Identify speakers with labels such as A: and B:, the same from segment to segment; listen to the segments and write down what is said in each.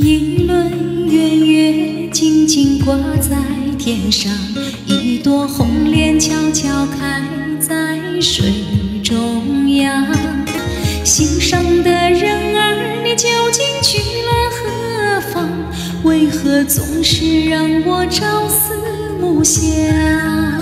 A: 一轮圆月静静挂在天上，一朵红莲悄悄开在水中央。心上的人儿，你究竟去了何方？为何总是让我朝思暮想？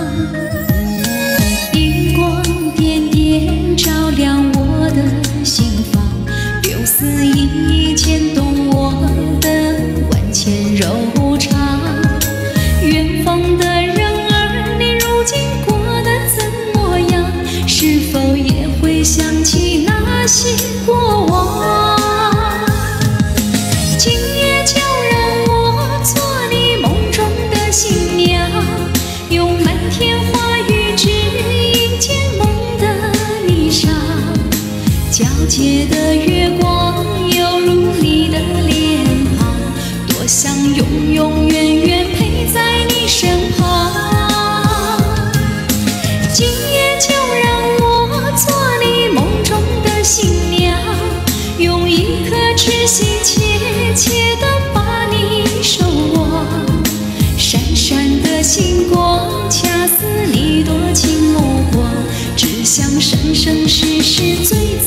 A: 想起那些过往？今夜就让我做你梦中的新娘，用满天花雨指引渐梦的霓裳。皎洁的月光心切切地把你守望。闪闪的星光，恰似你多情目光，只想生生世世醉在。